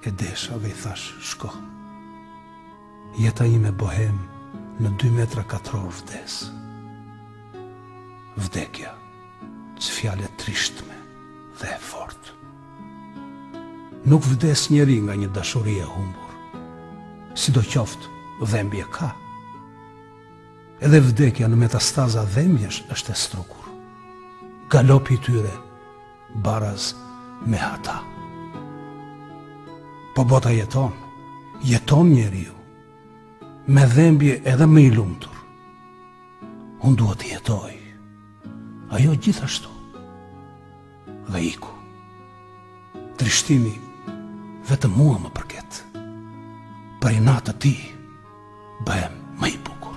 E desha dhe i thashë, shko. Jeta ime mbahet në dy metra katrorë vdes. Vdekja, ç'fjalë e trishtme dhe e fortë. Nuk vdes njeri nga një dashuri e humbur. Sidoqoftë, dhembje ka. Edhe vdekja në metastaza dhembjesh është e strukur. Galopi i tyre baras me ata. Po bota jeton, jeton njeriu, me dhembje edhe më i lumtur. Unë duhet të jetoj, ajo gjithashtu, dhe iku. Trishtimi vetëm mua më përket, prej anë të tij, bëhem më i bukur.